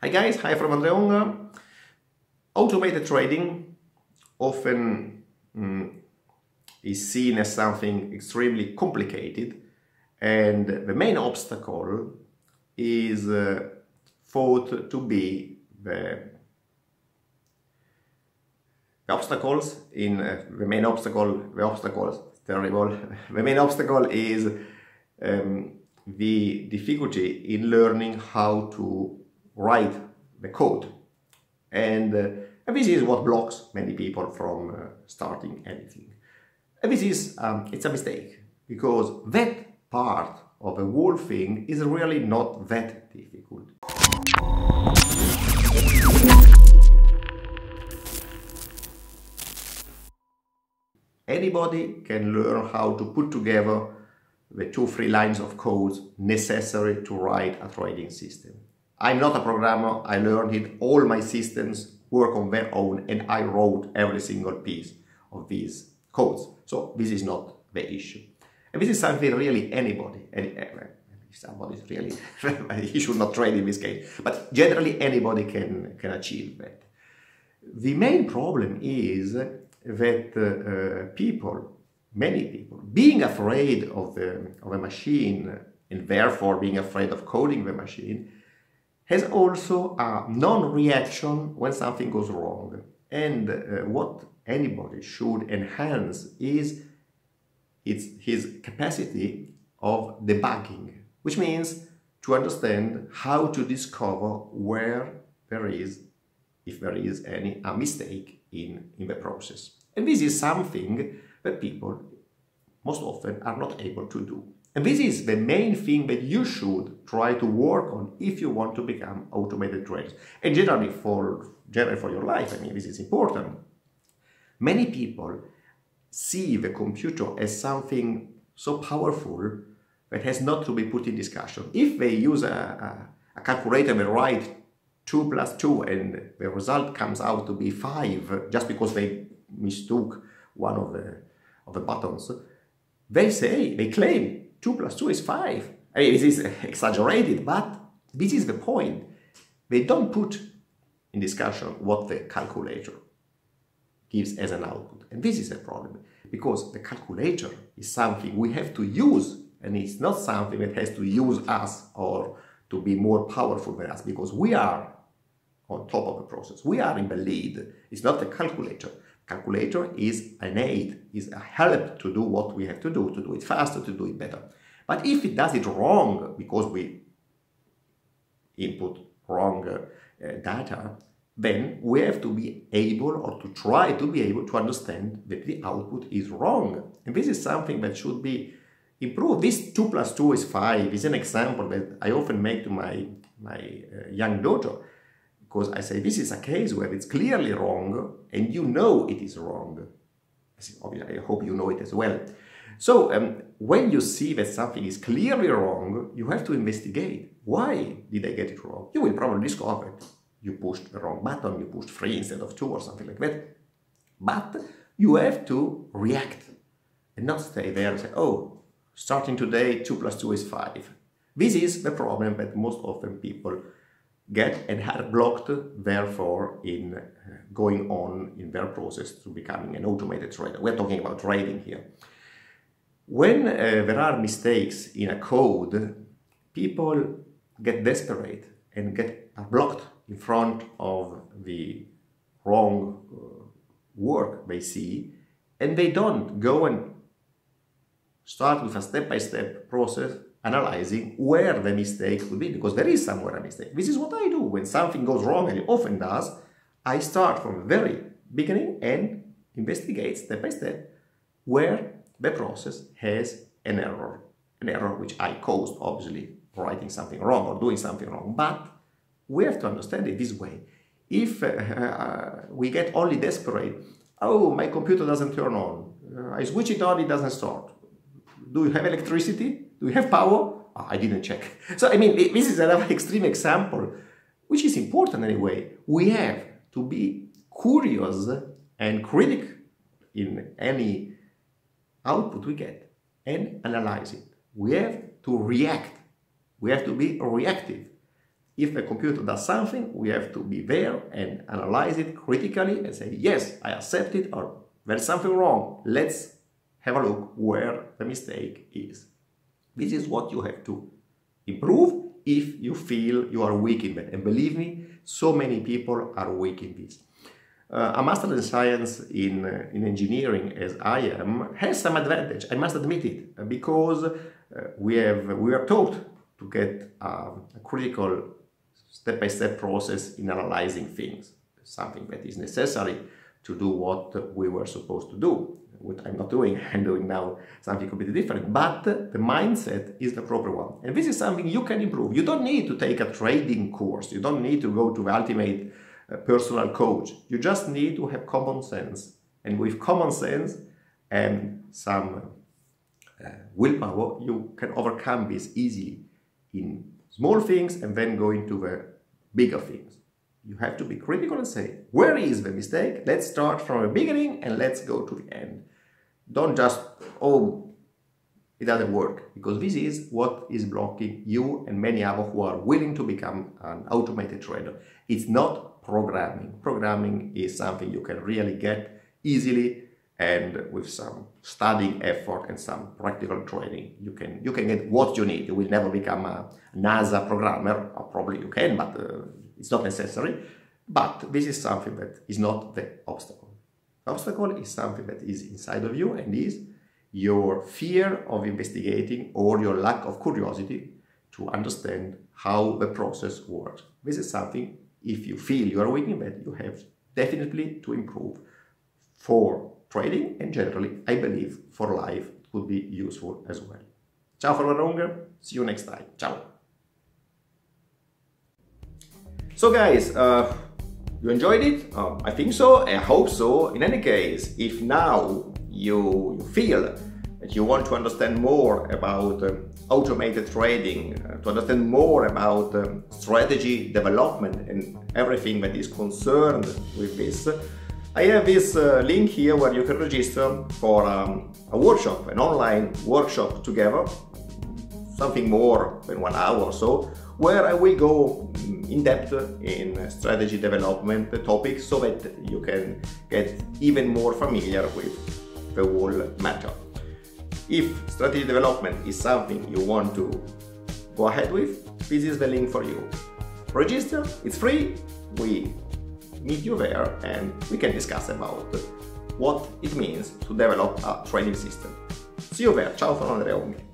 Hi guys, hi from Andrea Unger. Automated trading often mm, is seen as something extremely complicated and the main obstacle is uh, thought to be the, the obstacles in uh, the main obstacle the obstacles terrible the main obstacle is um, the difficulty in learning how to write the code and, uh, this is what blocks many people from uh, starting anything and this is um, it's a mistake because that part of the whole thing is really not that difficult. Anybody can learn how to put together the two, three lines of code necessary to write a trading system. I'm not a programmer, I learned it, all my systems work on their own and I wrote every single piece of these codes. So this is not the issue. And this is something really anybody, any, eh, somebody is really, he should not trade in this case, but generally anybody can, can achieve that. The main problem is that uh, people, many people, being afraid of, the, of a machine and therefore being afraid of coding the machine, has also a non-reaction when something goes wrong. And uh, what anybody should enhance is it's his capacity of debugging, which means to understand how to discover where there is, if there is any, a mistake in, in the process. And this is something that people most often are not able to do. And this is the main thing that you should try to work on if you want to become automated traders. And generally for, generally for your life, I mean, this is important. Many people see the computer as something so powerful that has not to be put in discussion. If they use a, a, a calculator they write 2 plus 2 and the result comes out to be 5 just because they mistook one of the, of the buttons, they say, they claim 2 plus 2 is 5. I mean, this is exaggerated, but this is the point. They don't put in discussion what the calculator gives as an output. And this is a problem because the calculator is something we have to use and it's not something that has to use us or to be more powerful than us because we are on top of the process. We are in the lead. It's not the calculator. Calculator is an aid, is a help to do what we have to do, to do it faster, to do it better. But if it does it wrong because we input wrong uh, data, then we have to be able or to try to be able to understand that the output is wrong. And this is something that should be improved. This 2 plus 2 is 5 is an example that I often make to my, my uh, young daughter because I say this is a case where it's clearly wrong and you know it is wrong. I say, Obviously, I hope you know it as well. So um, when you see that something is clearly wrong, you have to investigate. Why did I get it wrong? You will probably discover you pushed the wrong button, you pushed three instead of two or something like that. But you have to react and not stay there and say, oh, starting today, 2 plus 2 is 5. This is the problem that most often people get and are blocked, therefore, in uh, going on in their process to becoming an automated trader. We're talking about trading here. When uh, there are mistakes in a code, people get desperate and get blocked in front of the wrong uh, work they see and they don't go and start with a step-by-step -step process analyzing where the mistake could be because there is somewhere a mistake. This is what I do when something goes wrong and it often does. I start from the very beginning and investigate step by step where the process has an error. An error which I caused, obviously, writing something wrong or doing something wrong, but we have to understand it this way. If uh, we get only desperate, oh, my computer doesn't turn on, uh, I switch it on, it doesn't start. Do you have electricity? Do we have power? Oh, I didn't check. So, I mean, this is another extreme example, which is important anyway. We have to be curious and critic in any output we get and analyze it. We have to react. We have to be reactive if a computer does something, we have to be there and analyze it critically and say, yes, I accept it, or there's something wrong. Let's have a look where the mistake is. This is what you have to improve if you feel you are weak in that. And believe me, so many people are weak in this. Uh, a master in science in, uh, in engineering as I am has some advantage, I must admit it, because uh, we have we are taught to get a critical step-by-step -step process in analyzing things, something that is necessary to do what we were supposed to do what I'm not doing, I'm doing now something completely different. But the mindset is the proper one. And this is something you can improve. You don't need to take a trading course. You don't need to go to the ultimate uh, personal coach. You just need to have common sense. And with common sense and some uh, willpower, you can overcome this easily in small things and then go into the bigger things. You have to be critical and say, where is the mistake? Let's start from the beginning and let's go to the end. Don't just, oh, it doesn't work, because this is what is blocking you and many others who are willing to become an automated trader. It's not programming. Programming is something you can really get easily and with some studying effort and some practical training you can you can get what you need you will never become a nasa programmer or probably you can but uh, it's not necessary but this is something that is not the obstacle the obstacle is something that is inside of you and is your fear of investigating or your lack of curiosity to understand how the process works this is something if you feel you are in that you have definitely to improve for trading and generally, I believe, for life would be useful as well. Ciao for longer, see you next time. Ciao. So guys, uh, you enjoyed it? Um, I think so, I hope so. In any case, if now you, feel that you want to understand more about uh, automated trading, uh, to understand more about um, strategy development and everything that is concerned with this, I have this uh, link here where you can register for um, a workshop, an online workshop together, something more than one hour or so, where I will go in depth in strategy development topics so that you can get even more familiar with the whole matter. If strategy development is something you want to go ahead with, this is the link for you. Register, it's free, we meet you there and we can discuss about what it means to develop a training system. See you there, ciao from Andrea.